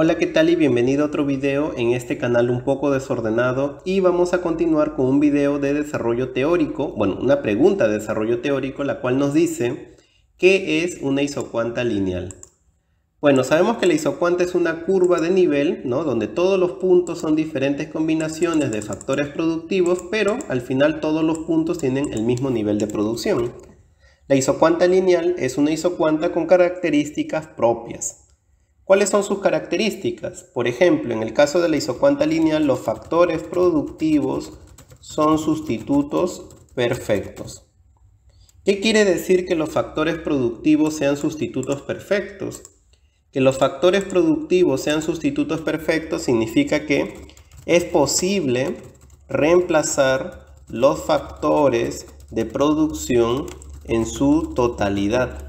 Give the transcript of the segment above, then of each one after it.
Hola, ¿qué tal y bienvenido a otro video en este canal un poco desordenado y vamos a continuar con un video de desarrollo teórico, bueno, una pregunta de desarrollo teórico la cual nos dice ¿qué es una isocuanta lineal? Bueno, sabemos que la isocuanta es una curva de nivel, ¿no? Donde todos los puntos son diferentes combinaciones de factores productivos, pero al final todos los puntos tienen el mismo nivel de producción. La isocuanta lineal es una isocuanta con características propias. ¿Cuáles son sus características? Por ejemplo, en el caso de la isocuanta lineal, los factores productivos son sustitutos perfectos. ¿Qué quiere decir que los factores productivos sean sustitutos perfectos? Que los factores productivos sean sustitutos perfectos significa que es posible reemplazar los factores de producción en su totalidad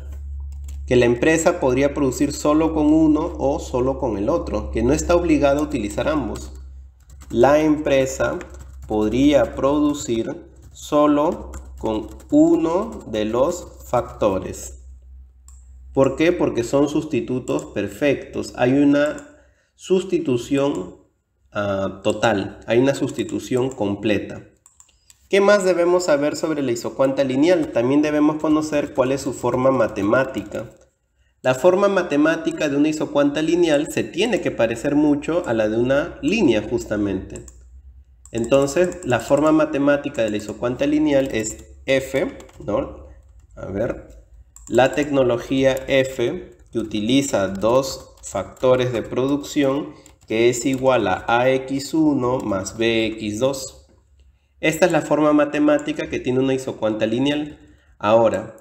que la empresa podría producir solo con uno o solo con el otro, que no está obligada a utilizar ambos. La empresa podría producir solo con uno de los factores. ¿Por qué? Porque son sustitutos perfectos. Hay una sustitución ah, total, hay una sustitución completa. ¿Qué más debemos saber sobre la isocuanta lineal? También debemos conocer cuál es su forma matemática. La forma matemática de una isocuanta lineal se tiene que parecer mucho a la de una línea justamente. Entonces, la forma matemática de la isocuanta lineal es f, ¿no? A ver, la tecnología f que utiliza dos factores de producción que es igual a ax1 más bx2. Esta es la forma matemática que tiene una isocuanta lineal. Ahora,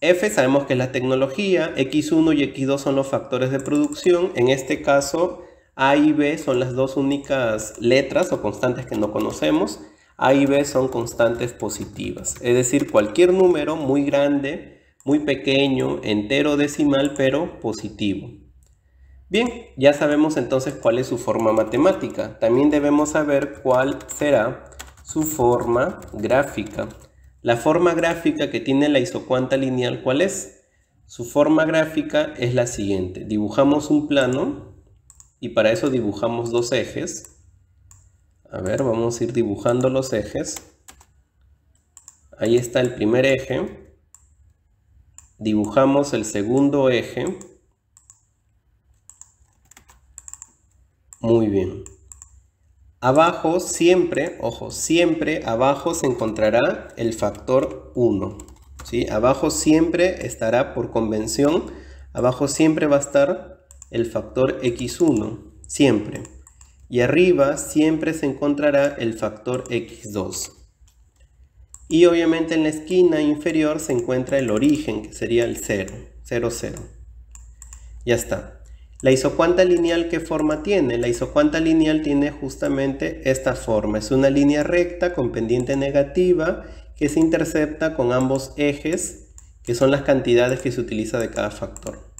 F sabemos que es la tecnología, X1 y X2 son los factores de producción. En este caso, A y B son las dos únicas letras o constantes que no conocemos. A y B son constantes positivas. Es decir, cualquier número muy grande, muy pequeño, entero decimal, pero positivo. Bien, ya sabemos entonces cuál es su forma matemática. También debemos saber cuál será su forma gráfica. La forma gráfica que tiene la isocuanta lineal, ¿cuál es? Su forma gráfica es la siguiente. Dibujamos un plano y para eso dibujamos dos ejes. A ver, vamos a ir dibujando los ejes. Ahí está el primer eje. Dibujamos el segundo eje. Muy bien. Abajo siempre, ojo, siempre abajo se encontrará el factor 1. ¿sí? Abajo siempre estará por convención, abajo siempre va a estar el factor x1, siempre. Y arriba siempre se encontrará el factor x2. Y obviamente en la esquina inferior se encuentra el origen, que sería el 0, 0, 0. Ya está. La isocuanta lineal, ¿qué forma tiene? La isocuanta lineal tiene justamente esta forma. Es una línea recta con pendiente negativa que se intercepta con ambos ejes, que son las cantidades que se utiliza de cada factor.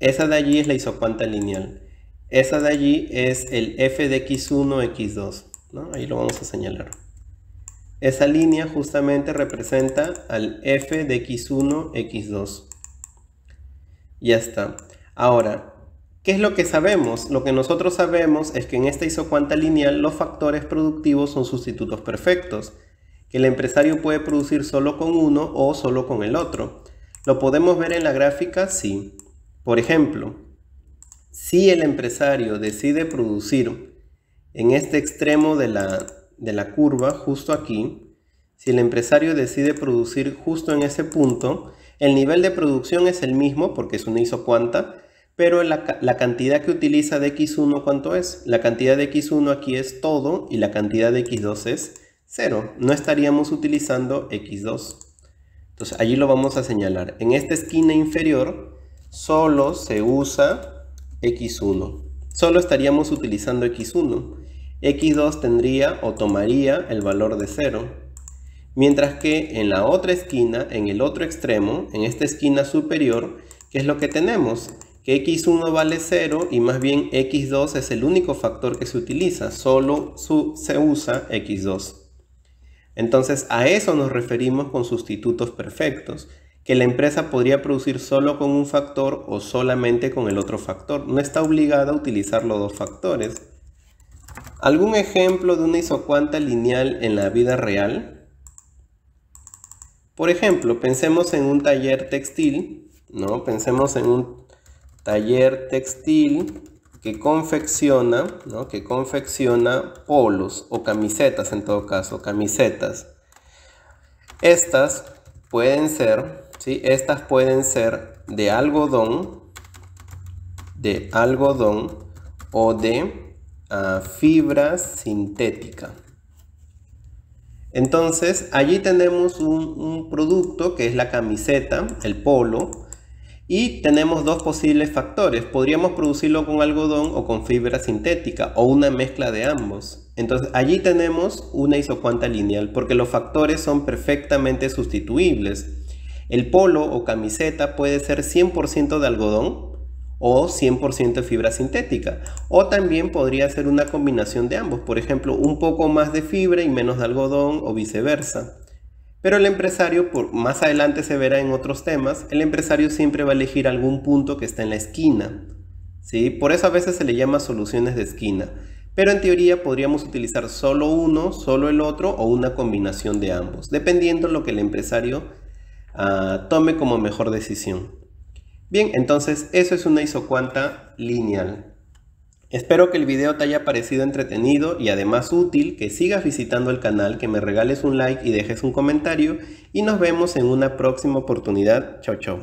Esa de allí es la isocuanta lineal. Esa de allí es el f de x1, x2. Ahí lo vamos a señalar. Esa línea justamente representa al f de x1, x2. Ya está. Ahora, ¿Qué es lo que sabemos? Lo que nosotros sabemos es que en esta isocuanta lineal los factores productivos son sustitutos perfectos, que el empresario puede producir solo con uno o solo con el otro. ¿Lo podemos ver en la gráfica? Sí. Por ejemplo, si el empresario decide producir en este extremo de la, de la curva, justo aquí, si el empresario decide producir justo en ese punto, el nivel de producción es el mismo porque es una isocuanta, pero la, cantidad que utiliza de x1, ¿cuánto es? La cantidad de x1 aquí es todo y la cantidad de x2 es 0. No estaríamos utilizando x2. Entonces allí lo vamos a señalar. En esta esquina inferior solo se usa x1. Solo estaríamos utilizando x1. x2 tendría o tomaría el valor de 0. Mientras que en la otra esquina, en el otro extremo, en esta esquina superior, ¿qué es lo que tenemos? Que x1 vale 0 y más bien x2 es el único factor que se utiliza, solo se usa x2. Entonces a eso nos referimos con sustitutos perfectos, que la empresa podría producir solo con un factor o solamente con el otro factor. No está obligada a utilizar los dos factores. ¿Algún ejemplo de una isocuanta lineal en la vida real? Por ejemplo, pensemos en un taller textil, ¿no? Pensemos en un taller textil que confecciona, ¿no? que confecciona polos o camisetas en todo caso, camisetas. Estas pueden ser, ¿sí? Estas pueden ser de algodón, de algodón o de ah, fibra sintética. Entonces, allí tenemos un producto que es la camiseta, el polo, y tenemos dos posibles factores. Podríamos producirlo con algodón o con fibra sintética o una mezcla de ambos. Entonces allí tenemos una isocuanta lineal porque los factores son perfectamente sustituibles. El polo o camiseta puede ser 100% de algodón o 100% de fibra sintética. O también podría ser una combinación de ambos. Por ejemplo, un poco más de fibra y menos de algodón o viceversa. Pero el empresario, por, más adelante se verá en otros temas, el empresario siempre va a elegir algún punto que está en la esquina. ¿sí? Por eso a veces se le llama soluciones de esquina. Pero en teoría podríamos utilizar solo uno, solo el otro o una combinación de ambos, dependiendo lo que el empresario ah, tome como mejor decisión. Bien, entonces eso es una isocuanta lineal. Espero que el video te haya parecido entretenido y además útil, que sigas visitando el canal, que me regales un like y dejes un comentario y nos vemos en una próxima oportunidad. Chao, chao.